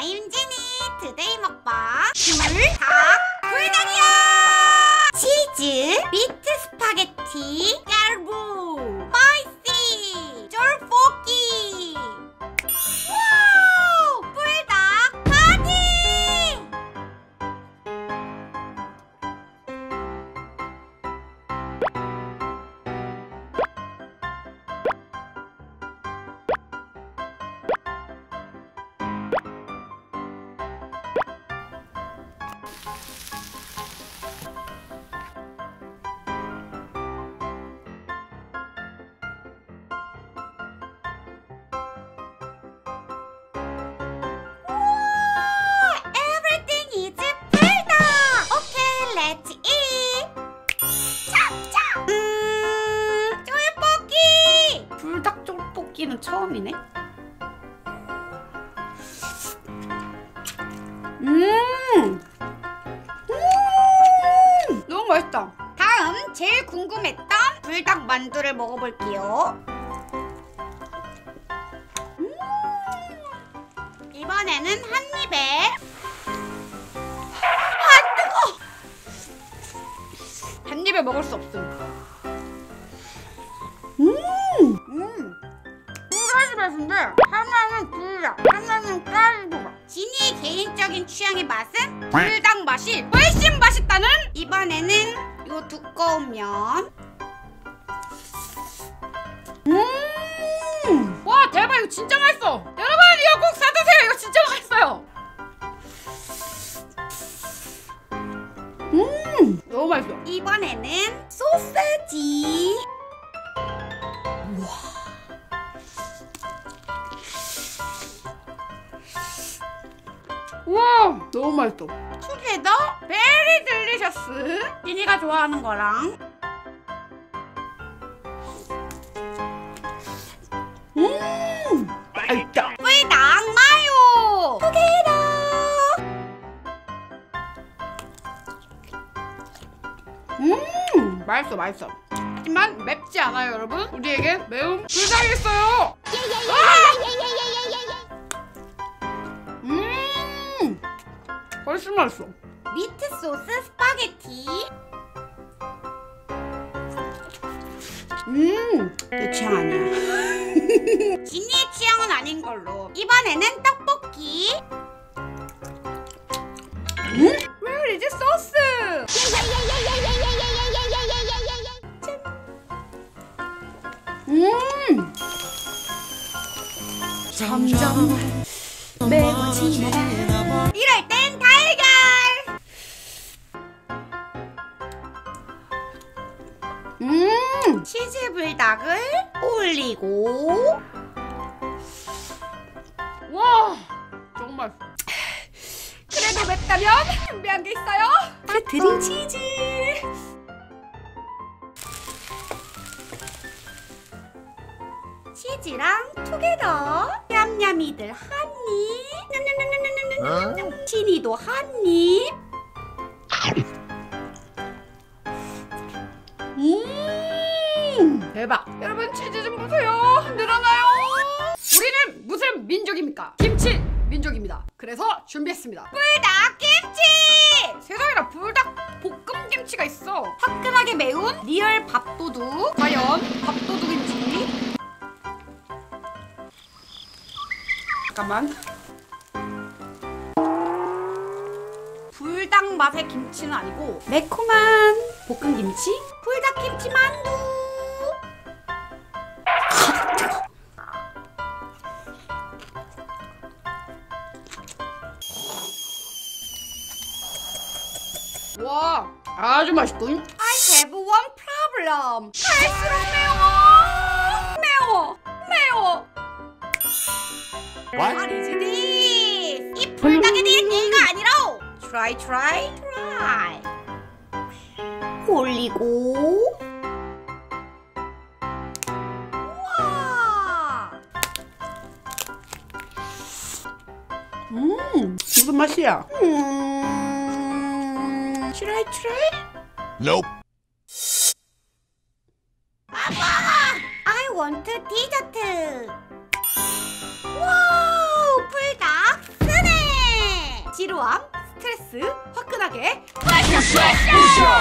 아임진이 투데이 먹방 불닭 불닭이야! 치즈 미트 스파게티 쫄볶이는 처음이네. 음. 음. 너무 맛있다. 다음 제일 궁금했던 불닭 만두를 먹어볼게요. 음. 이번에는 한 입에 아 뜨거! 한 입에 먹을 수 없음. 음, 맛인데 하나는 불닭, 하나는 까르보가. 진이의 개인적인 취향의 맛은 불닭 맛이 훨씬 맛있다는 이번에는 요 두꺼운 면. 음, 와 대박 이거 진짜 맛있어 여러분 이거 꼭 사드세요 이거 진짜 맛있어요 음. 너무 맛있어 이번에는 소세지. 우와 너무 맛있어 투게더 베리 딜리셔스. 진이가 좋아하는 거랑. 음, 맛있다 불닭 마요. 투게더. 음 맛있어 맛있어 하지만 맵지 않아요 여러분 우리에게 매운 불닭이 있어요 음 훨씬 맛있어 미트 소스 스파게티. 음, 내 취향 아니야. 진이의 취향은 아닌 걸로. 이번에는 떡볶이. 음? Where is the sauce? 음. 점점 매워지네. 이 음, 치즈 불닭을 올리고. 와 정말. 그래도 맵다면 준비한 게 있어요? 드링 치즈. 치즈랑 together. 냠냠이들 한입. 냠냠냠냠냠냠냠 진이도 한입. 음 대박. 여러분 치즈 좀 보세요. 늘어나요. 우리는 무슨 민족입니까? 김치 민족입니다. 그래서 준비했습니다. 불닭 김치! 세상에나 불닭 볶음 김치가 있어. 화끈하게 매운 real 밥도둑. 과연 밥도둑인지. 잠깐만. 불닭 맛의 김치는 아니고 매콤한 볶은 김치? 불닭 김치 만두 아주 맛있군 I have one problem 갈수록 매워 매워 매워 What is this? 이 불닭에 대한 얘기가 아니라 Try try try 올리고 음 무슨 맛이야 음 try try Nope. I want 디저트. 와우, 불닭 스낵. 지루함, 스트레스, 화끈하게. 부셔, 부셔.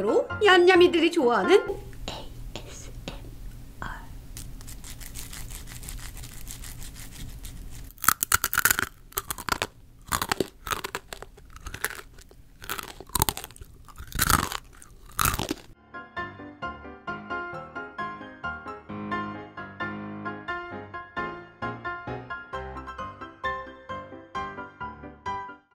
식빵으로 얌얌이들이 좋아하는